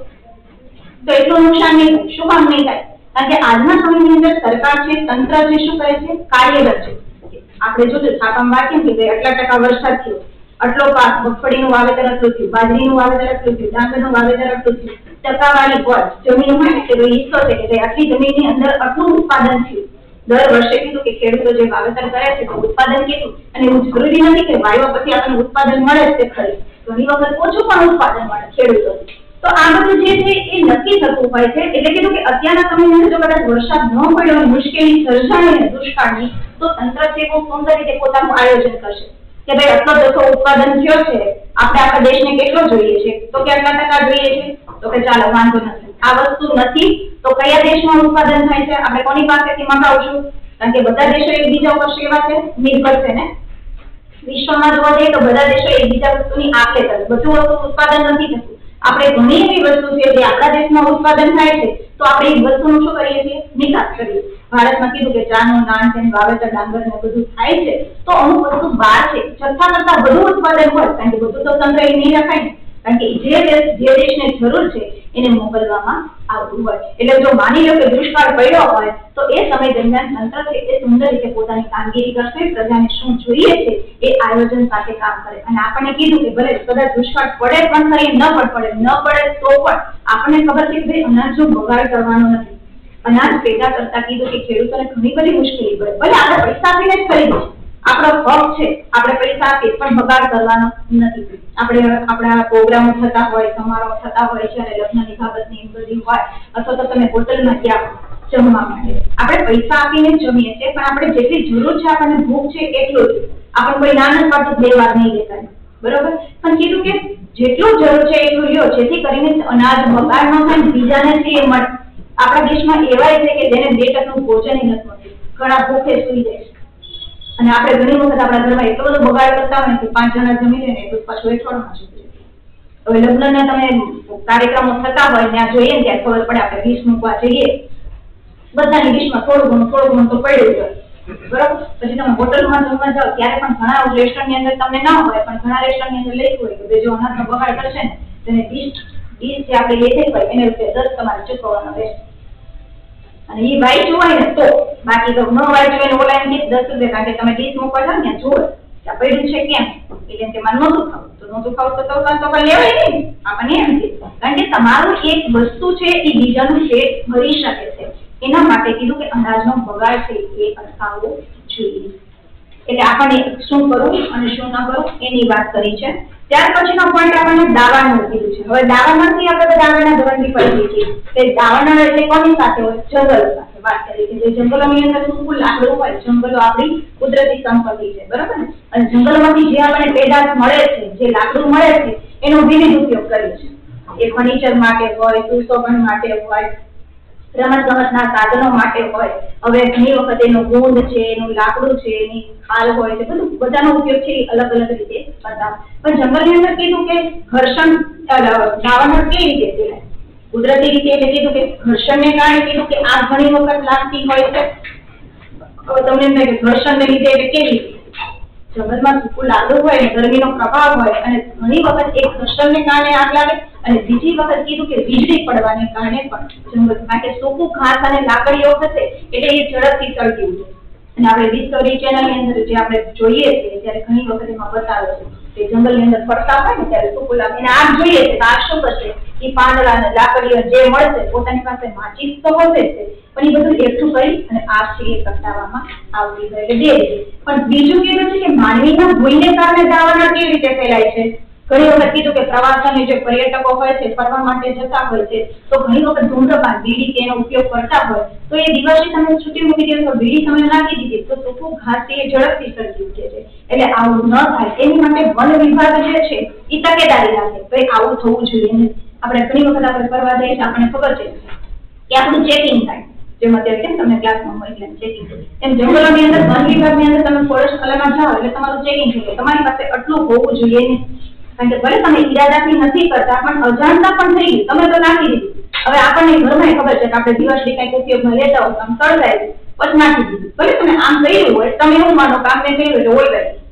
તો એટલું નુકસાન નહીં શું કામ નહીં થાય? કારણ કે આજના સમયની અંદર સરકાર છે, તંત્ર છે, શું કરે છે? કાર્યરત છે. આપણે જોજો છાપામાં વાંચીએ કે આટલા ટકા વરસાદ થયો, આટલો પાક મગફળીનું વાવેતર આટલું થયું, બાજરીનું વાવેતર આટલું થયું, ડાંગરનું વાવેતર આટલું થયું ટકાવારી પર જમીન હોય ને ભાઈ હિસ્સો છે કે આટલી જમીનની અંદર આટલું ઉત્પાદન થયું. દર વર્ષે કીધું કે ખેડૂતો જે વાવેતર કરે છે તો ઉત્પાદન કેટલું? અને એવું જરૂરી નથી કે વાયવા પછી આપણને ઉત્પાદન મળે જ તે ખરી. ઘણી વખત ઓછું પણ ઉત્પાદન મળે ખેડૂતો તો આ બધું જે છે એ નક્કી થતું હોય છે, એટલે કીધું કે અત્યારના સમયની અંદર જો કદાચ વરસાદ ન પડ્યો મુશ્કેલી સર્જાણી દુષ્કાળની, તો તંત્ર છે બહુ સુંદર રીતે પોતાનું આયોજન કરશે. કે ભાઈ આટલો જથ્થો ઉત્પાદન થયો છે, આપણે આપણા દેશને કેટલો જોઈએ છે? તો કે આટલા ટકા જોઈએ છે? તો કે ચાલો, વાંધો નથી. આ વસ્તુ નથી. તો કયા દેશમાં ઉત્પાદન થાય છે? આપણે કોની પાસેથી મંગાવશું? કારણ કે બધા દેશો એકબીજા ઉપર કેવા છે, નિર્ભર છે ને? વિશ્વમાં જોવા જઈએ તો બધા દેશો એકબીજા વસ્તુની આપ લે બધું વસ્તુ ઉત્પાદન નથી થતું. આપણે ઘણી એવી વસ્તુ છે જે આપણા દેશમાં ઉત્પાદન થાય છે, તો આપણે એ વસ્તુનું શું કરીએ છીએ? નિકાસ કરીએ. ભારતમાં કીધું કે ચાનું, નાન છે વાવેતર ડાંગર ને બધું થાય છે. તો અમુક વસ્તુ બહાર છે. જથ્થા કરતા બધું ઉત્પાદન હોય, કારણ કે બધું તો સંગ્રહી નહીં રખાય ને. કારણ કે જે દેશ જે દેશને જરૂર છે એને મોકલવામાં આવતું હોય. એટલે જો માની લો કે દુષ્કાળ પડ્યો હોય, તો એ સમય દરમિયાન તંત્ર છે એ સુંદર રીતે પોતાની કામગીરી કરશે. પ્રજાને શું જોઈએ છે એ આયોજન સાથે કામ કરે. અને આપણને કીધું કે ભલે કદાચ દુષ્કાળ પડે પણ ખરી, ન પણ પડે, ન પડે તો પણ આપણને ખબર છે કે ભાઈ અનાજનો બગાડ કરવાનો નથી. અનાજ પેદા કરતા કીધું કે ખેડૂતોને ઘણી બધી મુશ્કેલી પડે. ભલે આપણે પૈસા આપીને જ ખરીદીએ આપણો હક છે. આપણે પૈસા આપીએ, પણ બગાડ કરવાનો નથી. આપણે આપણા પ્રોગ્રામો થતા હોય, સમારોહ થતા હોય છે અને લગ્નની બાબતની બધી હોય, અથવા તો તમે હોટલમાં ગયા જમવા માટે. આપણે પૈસા આપીને જમીએ છીએ, પણ આપણે જેટલી જરૂર છે આપણને ભૂખ છે એટલું જ. આપણે કોઈ નાના પાટું બે વાર નહીં લેતા બરોબર? પણ કીધું કે જેટલું જરૂર છે એટલું લ્યો, જેથી કરીને અનાજ બગાડ ન થાય બીજાને છે એ મળે. આપણા દેશમાં એવાય છે કે જેને બે ટકનું ભોજન નથી મળતું. ઘણા ભૂખે સુઈ જાય અને આપણે ઘણી વખત આપણા ઘરમાં એટલો બધો બગાડ કરતા હોય કે પાંચ જણા જમી લે ને એટલું પાછું એઠવાડમાં જતું હવે લગ્નના તમે કાર્યક્રમો થતા હોય ત્યાં જોઈએ ને ત્યારે ખબર પડે આપણે ડીશ મૂકવા જઈએ. બધાની ડીશમાં થોડું ઘણું થોડું ઘણું તો પડ્યું હોય. બરાબર? પછી તમે હોટલમાં જમવા જાઓ ત્યારે પણ ઘણા રેસ્ટોરન્ટની અંદર તમને ના હોય, પણ ઘણા રેસ્ટોરન્ટની અંદર લખ્યું હોય કે જો અનાજનો બગાડ કરશે ને, તેને ડીશ ડીશ જે આપણે લેતી હોય એને રૂપિયા દસ તમારે ચૂકવવાનો રહેશે. અને એ વાંચ્યું હોય ને તો. બાકી તો ન વાંચ્યું હોય ને ઓલા એમ કે દસ રૂપિયા કારણ કે તમે ડીશ જાવ ને જુઓ આ પડ્યું છે કેમ? એટલે કે મારે નહોતું ખાવું. તો નહોતું ખાવું તો તો તો લેવાય નહીં. આપણને એમ કે કારણ કે તમારું એક વસ્તુ છે, એ બીજાનું પેટ ભરી શકે છે. એના માટે કીધું કે અનાજનો બગાડ છે, એ અટકાવવો જોઈએ. એટલે આપણને શું કરવું અને શું ન કરવું એની વાત કરી છે. ત્યાર પછીનો પોઈન્ટ આપણને દાવાનું કીધું છે. હવે દાવાનળથી આપણે દાવાના ધોરણથી પડી છીએ. તે દાવાનળ એટલે કોની સાથે હોય? જંગલ સાથે વાત કરી કે જે જંગલોની અંદર સૂકું લાકડું હોય, જંગલો આપણી કુદરતી સંપત્તિ છે. બરાબર ને? અને જંગલમાંથી જે આપણને પેદાશ મળે છે, જે લાકડું મળે છે, એનો વિવિધ ઉપયોગ કર્યો છે એ ફર્નિચર માટે હોય સુશોભન માટે હોય રમત સાધનો માટે હોય. હવે ઘણી વખત એનો ગુંદ છે, એનું લાકડું છે, એની ખાલ હોય છે, બધું બધાનો ઉપયોગ છે અલગ અલગ રીતે કરતા. પણ જંગલની અંદર કીધું કે ઘર્ષણ દાવાનળ કેવી રીતે થાય કુદરતી રીતે એટલે કીધું કે ઘર્ષણને કારણે કીધું કે આગ ઘણી વખત લાગતી હોય છે. તમને એમ કે ઘર્ષણને લીધે એટલે કેવી જંગલમાં સૂકું લાકડું હોય ને ગરમીનો પ્રભાવ હોય અને ઘણી વખત એક ઘર્ષણને કારણે આગ લાગે. અને બીજી વખત કીધું કે વીજળી પડવાને કારણે પણ જંગલ માટે સૂકું ઘાસ અને લાકડીઓ હશે એટલે એ ઝડપથી સળગી ઉઠે અને આપણે ડિસ્કવરી ચેનલની અંદર જે આપણે જોઈએ છીએ ત્યારે ઘણી વખત એમાં બતાવે છે કે જંગલની અંદર ફરતા હોય ને ત્યારે સૂકું લાગે અને આગ જોઈએ છે. આગ શું કરશે? એ પાંદડા અને લાકડીઓ જે મળશે, પોતાની પાસે માચીસ તો હશે જ પણ એ બધું એકઠું કરી અને આગ છે એ પ્રગટાવવામાં આવતી હોય એટલે બે પણ બીજું કીધું છે કે માનવીના ભૂલને કારણે દાવાના કેવી રીતે ફેલાય છે? ઘણી વખત કીધું કે પ્રવાસન જે પર્યટકો હોય છે, ફરવા માટે જતા હોય છે, તો ઘણી વખત ધૂમ્રપાન, બીડી કે ઉપયોગ કરતા હોય, તો એ દિવસે તમે છૂટી મૂકી દે બીડી તમે નાખી દીધી, તો સૂકું ઘાસ એ ઝડપથી સર્જી ઉઠે છે. એટલે આવું ન થાય. એની માટે વન વિભાગ જે છે એ તકેદારી રાખે. તો આવું થવું જોઈએ નહીં. આપણે ઘણી વખત આપણે ફરવા જઈએ છીએ, આપણને ખબર છે કે આપણું ચેકિંગ થાય. જેમ અત્યારે કેમ તમને ક્લાસમાં હોય ચેકિંગ એમ જંગલોની અંદર, વન વિભાગની અંદર તમે ફોરેસ્ટ કલરમાં જાઓ એટલે તમારું ચેકિંગ થઈ તમારી પાસે આટલું હોવું જોઈએ નહીં. કારણ કે ભલે તમે ઈરાદાથી નથી કરતા, પણ અજાણતા પણ થઈ ગયું તમે તો નાખી દીધું. હવે આપણને ઘરમાં ખબર છે કે આપણે દિવસની કંઈક ઉપયોગમાં લેતા હોય આમ સળગાય પછી નાખી દીધું. ભલે તમે આમ કર્યું હોય, તમે એવું માનો કે આમને કર્યું એટલે ગઈ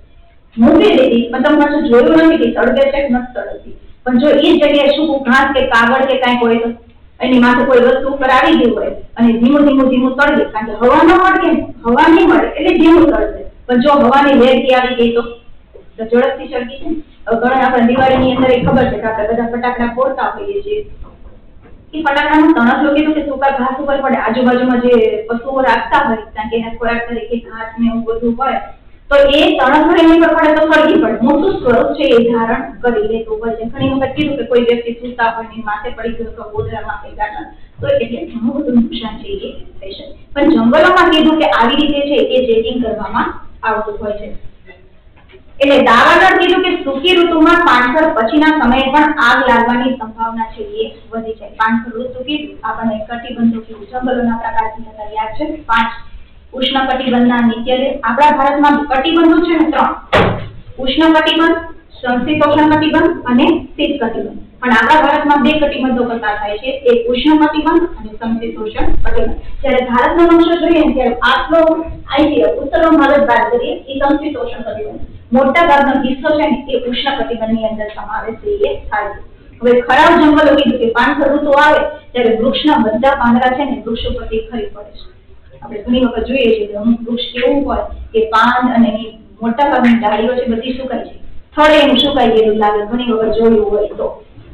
મૂકી દીધી, પણ તમે પાછું જોયું નથી કે સળગે છે કે નથી સળગતી પણ જો એ જગ્યાએ શું ઘાસ કે કાગળ કે કાંઈક હોય તો એની માથે કોઈ વસ્તુ ઉપર આવી ગયું હોય અને ધીમું ધીમું ધીમું સળગે કારણ કે હવા ન મળે, હવા નહીં મળે, એટલે ધીમું સળગે પણ જો હવાની વેરતી આવી ગઈ તો તો ઝડપથી સળગી છે. ઘણા આપણે દિવાળીની અંદર એ ખબર છે કે આપણે બધા ફટાકડા ફોડતા હોઈએ છીએ. એ ફટાકડાનું તણસ લોકો કે સૂકા ઘાસ ઉપર પડે. આજુબાજુમાં જે પશુઓ રાખતા હોય, કારણ કે એના ખોરાક તરીકે ઘાસ ને એવું બધું હોય, તો એ તણખલું એની પર પડે તો સળગી પડે. મોટું સ્વરૂપ છે એ ધારણ કરી લેતું હોય છે. ઘણી વખત કીધું કે કોઈ વ્યક્તિ સૂતા હોય ને માથે પડી ગયું તો ગોધરામાં કે ગાંઠા તો એટલે ઘણું બધું નુકસાન છે એ થઈ શકે. પણ જંગલોમાં કીધું કે આવી રીતે છે એ ચેકિંગ કરવામાં આવતું હોય છે. એટલે દાવાનળ કીધું કે સૂકી ઋતુમાં પાનખર પછીના સમયે પણ આગ લાગવાની સંભાવના છે. એ વધી જાય. પાનખર ઋતુ કીધું. આપણને કટિબંધો કીધું. જંગલોના પ્રકાર થતા યાદ છે? પાંચ. ઉષ્ણ કટિબંધના નિત્યલે આપણા ભારતમાં કટિબંધો છે ને ત્રણ. ઉષ્ણ કટિબંધ સમશીતોષ્ણ કટિબંધ અને શીત કટિબંધ પણ આપણા ભારતમાં બે કટિબંધો પસાર થાય છે. એક ઉષ્ણ કટિબંધ અને સમશીતોષ્ણ કટિબંધ જ્યારે ભારતનો નકશો જોઈએ ત્યારે આટલો આઈટીઓ ઉત્તરનો ભારત બાદ કરીએ એ સમશીતોષ્ણ કટિબંધ મોટા ભાગનો હિસ્સો છે એ ઉષ્ણ કટિબંધની અંદર સમાવેશ એ થાય છે. હવે ખરાબ જંગલો કીધું કે પાનખર ઋતુ આવે, ત્યારે વૃક્ષના બધા પાંદડા છે ને વૃક્ષ ઉપરથી ખરી પડે છે. આપણે ઘણી વખત જોઈએ છીએ કે અમુક વૃક્ષ કેવું હોય કે પાન અને મોટા ભાગની ડાળીઓ છે બધી સુકાય છે. થડે એનું સુકાઈ ગયેલું લાગે ઘણી વખત જોયું હોય તો.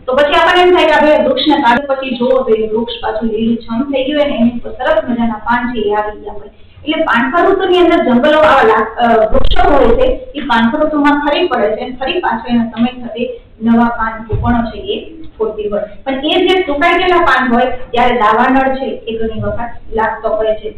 તો પછી આપણને એમ થાય કે આપણે વૃક્ષને કાઢી પછી જોવો તો એ વૃક્ષ પાછું લીલું છમ થઈ ગયું અને એની ઉપર સરસ મજાના પાન છે એ આવી ગયા હોય. એટલે પાનખર ઋતુની અંદર જંગલો આવા વૃક્ષો હોય છે, એ પાનખર ઋતુમાં ખરી પડે છે અને ફરી પાછો એના સમય થતે નવા પાન કૂપણો છે એ ફૂટતી હોય. પણ એ જે સુકાઈ ગયેલા પાન હોય ત્યારે દાવાનળ છે, એ ઘણી વખત લાગતો હોય છે.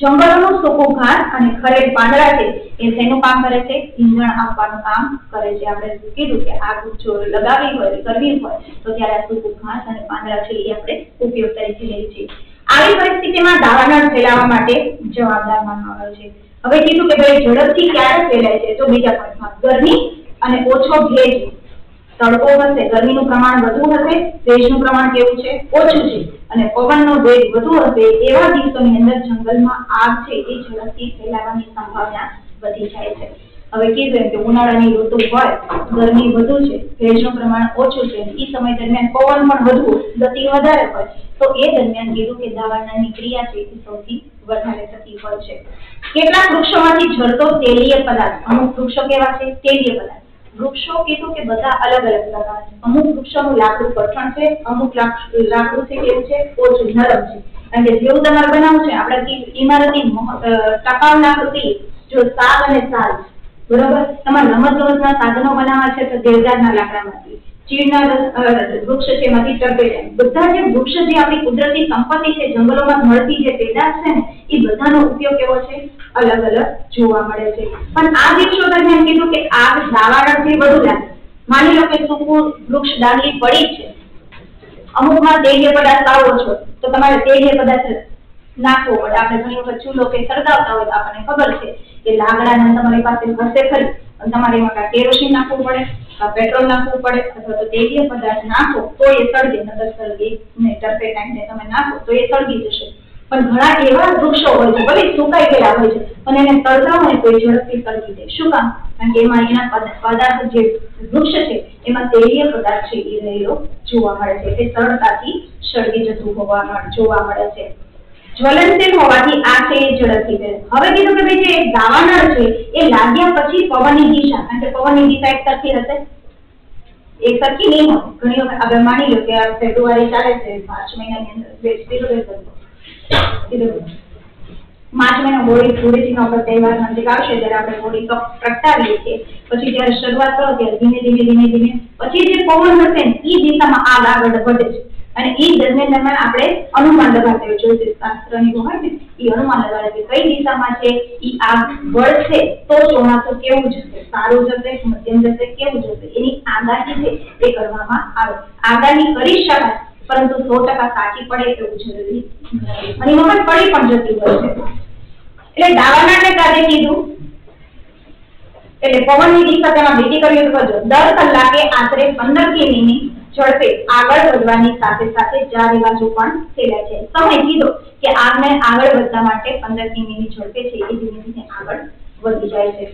જંગલોનું સૂકું ઘાસ અને ખરેલ પાંદડા છે, એ શેનું કામ કરે છે? ઈંધણ આપવાનું કામ કરે છે. આપણે કીધું કે આગ જો લગાવી હોય, કરવી હોય, તો ત્યારે આ સૂકું ઘાસ અને પાંદડા છે એ આપણે ઉપયોગ તરીકે લઈએ છીએ. આવી પરિસ્થિતિમાં દાવાનળ ફેલાવવા માટે જવાબદાર માનવામાં આવે છે. હવે કીધું કે ભાઈ ઝડપથી ક્યારે ફેલાય છે, તો બીજા પોઈન્ટમાં ગરમી અને ઓછો ભેજ તડકો હશે, ગરમીનું પ્રમાણ વધુ હશે, ભેજનું પ્રમાણ કેવું છે? ઓછું છે. અને પવનનો વેગ વધુ હશે, એવા દિવસોની અંદર જંગલમાં આગ છે એ ઝડપથી ફેલાવાની સંભાવના વધી જાય છે. હવે કીધું કે ઉનાળાની ઋતુ હોય, ગરમી વધુ છે, ભેજનું પ્રમાણ ઓછું છે એ સમય દરમિયાન પવન પણ વધુ ગતિ વધારે હોય, તો એ દરમિયાન કીધું કે દાવાનળની ક્રિયા છે એ સૌથી વધારે થતી હોય છે. કેટલાક વૃક્ષોમાંથી ઝરતો તેલીય પદાર્થ, અમુક વૃક્ષો કેવા છે? તેલીય પદાર્થ. વૃક્ષો કીધું કે બધા અલગ અલગ પ્રકાર છે. અમુક વૃક્ષોનું લાકડું કઠણ છે, અમુક લાક- લાકડું છે કેવું છે ઓછું નરમ છે. કે જેવું તમારે બનાવવું છે, આપણે ઇમારતી ટકાઉ લાકડું જો સાગ અને સાલ બરોબર? તમારે રમત ગમતના સાધનો બનાવવા છે તો દેવદારના લાકડામાંથી. ચીડના વૃક્ષ છે એમાંથી ટર્પેટા બધા જે વૃક્ષ જે આપણી કુદરતી સંપત્તિ છે, જંગલોમાં મળતી જે પેદાશ છે ને, એ બધાનો ઉપયોગ કેવો છે? અલગ અલગ જોવા મળે છે. પણ આ વૃક્ષો દરમિયાન કીધું કે આગ દાવાનળથી વધુ લાગે માની લો કે સૂકું વૃક્ષ ડાંગી પડી જ છે. અમુકમાં તેલીય પદાર્થ લાવવો છો, તો તમારે તેલીય પદાર્થ નાખવો પડે. આપણે ઘણી વખત ચૂલો કે સળગાવતા હોય તો આપણને ખબર છે કે લાકડાના તમારી પાસે હશે ખરી તમારે એમાં કેરોસીન નાખવું પડે. પેટ્રોલ નાખવું પડે અથવા તો તેલીય પદાર્થ નાખો, તો એ સળગે નતર સળગે નહીં. ટર્પેટાઇનને તમે નાખો, તો એ સળગી જશે. પણ ઘણા એવા વૃક્ષો હોય છે, ભલે સુકાઈ ગયા હોય છે, પણ એને સળગાવો ને તો એ ઝડપથી સળગી જાય. શું કામ? કારણ કે એમાં એના પદ- પદાર્થ જે વૃક્ષ છે, એમાં તેલીય પદાર્થ છે, એ રહેલો જોવા મળે છે. એટલે સરળતાથી સળગી જતું હોવા જોવા મળે છે. જ્વલનશીલ હોવાથી આ છે એ ઝડપથી ફેરે હવે કીધું કે ભાઈ જે દાવાનળ છે, એ લાગ્યા પછી પવનની દિશા, કારણ કે પવનની દિશા એક સરખી હશે. એક સરખી નહીં હોય. ઘણી વખત આપણે માની લો કે આ ફેબ્રુઆરી ચાલે છે, માર્ચ મહિનાની અંદર. માર્ચ મહિનો હોળી ધૂળેટીનો આપણે તહેવાર નજીક આવશે ત્યારે આપણે હોળી કપ પ્રગટાવીએ છીએ, પછી જ્યારે શરૂઆત કરો, ત્યારે ધીમે ધીમે ધીમે ધીમે, પછી જે પવન હશે ને એ દિશામાં આગ આગળ વધે છે. અને એ દરમિયાન દરમિયાન આપણે અનુમાન લગાવતા હોય જ્યોતિષ શાસ્ત્રની હોય ને એ અનુમાન લગાવે કે કઈ દિશામાં છે એ આગ વળશે તો ચોમાસું કેવું જશે સારું જશે મધ્યમ જશે કેવું જશે એની આગાહી છે, એ કરવામાં આવે આગાહી કરી શકાય, પરંતુ સો ટકા સાચી પડે એવું જરૂરી. અને વખત પડી પણ જતી હોય છે. એટલે દાવાનાને કાલે કીધું. એટલે પવનની દિશા તેમાં બેટી કરીએ તો કરજો. દર કલાકે આશરે પંદર કિમીની ઝડપે આગળ વધવાની સાથે સાથે બાજુ પણ ફેલાય છે. સમય કીધો કે આગને આગળ વધવા માટે પંદર કિમીની ઝડપે છે, એ ધીમે ધીમે આગળ વધી જાય છે.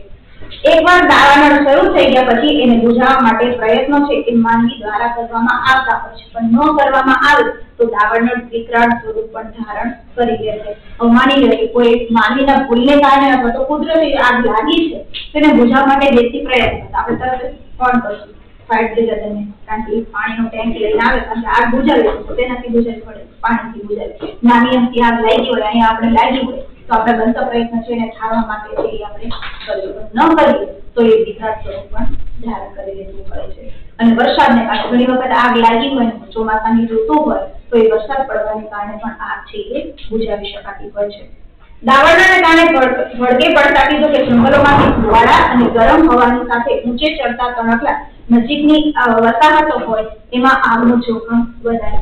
એકવાર દાવાનળ શરૂ થઈ ગયા પછી એને બુઝાવવા માટે પ્રયત્નો છે એ માનવી દ્વારા કરવામાં આવતા હોય છે પણ ન કરવામાં આવે તો દાવાનળ વિકરાળ સ્વરૂપ પણ ધારણ કરી લે છે. માની લે કોઈ માનવીના ભૂલને કારણે અથવા તો કુદરતી આગ લાગી છે, તેને બુઝાવવા માટે દેશી પ્રયત્ન આપણે તરત જ કરશું. ફાયર તમે કારણ કે પાણીનો ટેન્ક લઈને આવે કારણ આગ બુજાવે તો તેનાથી બુજાવી પડે, પાણીથી બુઝાવી નાની અમથી આગ લાગી હોય, અહીંયા આપણે લાગી હોય, તો આપણે બનતો પ્રયત્ન છે એને ઠારવા માટે એ આપણે કરવું ન કરીએ, તો એ વિકાસ સ્વરૂપ પણ ધારણ કરી લેવું પડે છે. અને વરસાદને કારણે ઘણી વખત આગ લાગી હોય ચોમાસાની ઋતુ હોય, તો એ વરસાદ પડવાને કારણે પણ આગ છે એ બુજાવી શકાતી હોય છે. દાવાનળને કારણે ભડ- ભડકે પડતા કીધું કે જંગલોમાંથી ધુવાડા અને ગરમ હવાની સાથે ઊંચે ચડતા તણખલા નજીકની વસાહતો હોય એમાં આગનું જોખમ વધારે.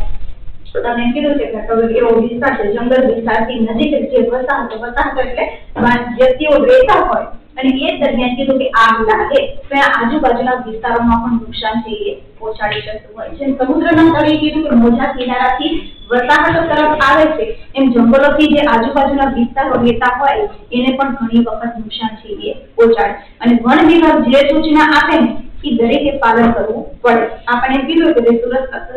તમે કીધું છે કે હવે એવો વિસ્તાર છે જંગલ વિસ્તારથી નજીક જે વસાહતો વસાહતો એટલે વ્યક્તિઓ રહેતા હોય અને એ દરમિયાન કીધું કે આગ લાગે તો આજુબાજુના વિસ્તારોમાં પણ નુકસાન છે એ પહોંચાડી શકતું હોય. છે સમુદ્રના તળે કીધું કે મોજા કિનારાથી વસાહતો તરફ આવે છે એમ જંગલોથી જે આજુબાજુના વિસ્તારો રહેતા હોય એને પણ ઘણી વખત નુકસાન છે એ પહોંચાડે. અને વન વિભાગ જે સૂચના આપે ને એ દરેકે પાલન કરવું પડે. આપણે કીધું કે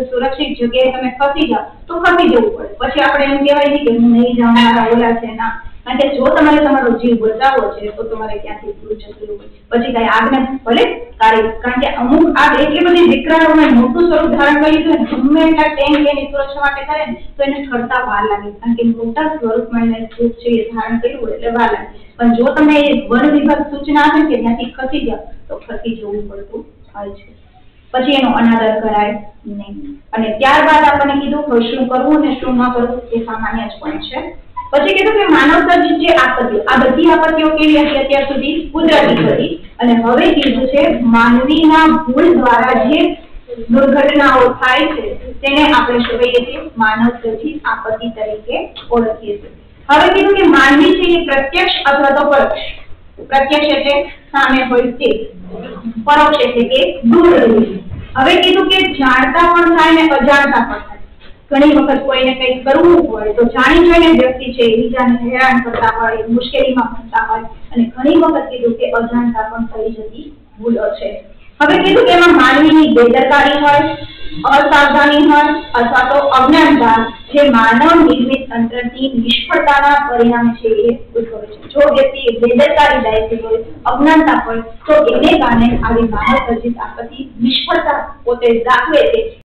સુરક્ષિત જગ્યાએ તમે ફસી જાઓ તો ફસી જવું પડે. પછી આપણે એમ કહેવાય નહીં કે હું નહીં જાઉં, મારા ઓલા છે ના કારણ જો તમારે તમારો જીવ બચાવવો છે, તો તમારે ક્યાંથી દૂર જતું પછી કઈ આગને ભલે કાઢી, કારણ કે અમુક આગ એટલી બધી વિકરાળ મોટું સ્વરૂપ ધારણ કરી લીધું એટલા ટેન્ક એની સુરક્ષા માટે કરે તો એને ઠરતા વાર લાગે. કારણ કે મોટા સ્વરૂપમાં એને સ્વરૂપ છે એ ધારણ કર્યું એટલે વાર લાગે. પણ જો તમે વન વિભાગ સૂચના આપે કે ત્યાંથી ખસી જાઓ, તો ખસી જવું પડતું હોય છે. પછી એનો અનાદર કરાય નહીં. અને ત્યારબાદ આપણને કીધું કે શું કરવું અને શું ન કરવું, એ સામાન્ય જ પણ છે. પછી કીધું કે માનવ સર્જિત જે આપત્તિઓ આ બધી આપત્તિઓ કેવી હતી અત્યાર સુધી? કુદરતી હતી. અને હવે કીધું છે માનવીના ભૂલ દ્વારા જે દુર્ઘટનાઓ થાય છે, તેને આપણે શું કહીએ છીએ માનવ આપત્તિ તરીકે ઓળખીએ છીએ. હવે કીધું કે માનવી છે એ પ્રત્યક્ષ અથવા તો પરોક્ષ. પ્રત્યક્ષ એટલે સામે હોય તે. પરોક્ષ એટલે કે દૂર હવે કીધું કે જાણતા પણ થાય ને અજાણતા પણ થાય. ઘણી વખત કોઈને કંઈક કરવું હોય તો જાણી જોઈને વ્યક્તિ છે બીજાને હેરાન કરતા હોય, મુશ્કેલીમાં ફરતા હોય અને ઘણી વખત કીધું કે અજાણતા પણ થઈ જતી ભૂલો છે. હવે કીધું કે એમાં માનવીની બેદરકારી હોય, અસાવધાની હોય અથવા તો અજ્ઞાનતા જે માનવ નિર્મિત તંત્રની નિષ્ફળતાના પરિણામ છે એ ઉદ્ભવે છે. જો વ્યક્તિ બેદરકારી દાયથી હોય, અજ્ઞાનતા હોય, તો એને કારણે આવી માનવ સર્જિત આપત્તિ નિષ્ફળતા પોતે દાખવે છે.